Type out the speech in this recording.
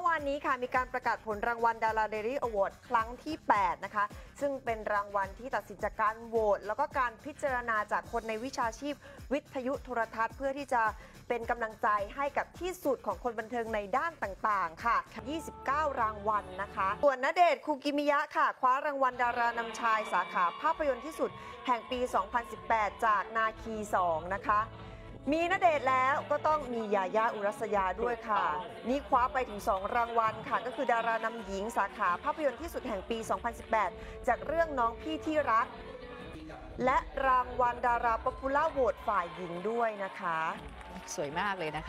มื่อวานนี้ค่ะมีการประกาศผลรางวัลดาราเดลี่อวอร์ดครั้งที่ 8 นะคะ ซึ่งเป็นรางวัลที่ตัดสินจากการโหวตแล้วก็การพิจารณาจากคนในวิชาชีพ วิทยุโทรทัศน์ เพื่อที่จะเป็นกำลังใจให้กับที่สุดของคนบันเทิงในด้านต่างๆ ค่ะ 29 รางวัลนะคะ ส่วนณเดชคูกิมิยะค่ะ คว้ารางวัลดารานำชายสาขาภาพยนตร์ที่สุด แห่งปี 2018 จากนาคี 2 นะคะ มีณเดชน์แล้วก็ต้องมีญาญ่าอุรัสยาด้วยค่ะ นี่คว้าไปถึง 2 รางวัลค่ะ ก็คือดารานำหญิงสาขาภาพยนตร์ที่สุดแห่งปี 2018 จากเรื่องน้องพี่ที่รัก และรางวัลดารา popular vote ฝ่ายหญิงด้วยนะคะ สวยมากเลยนะคะ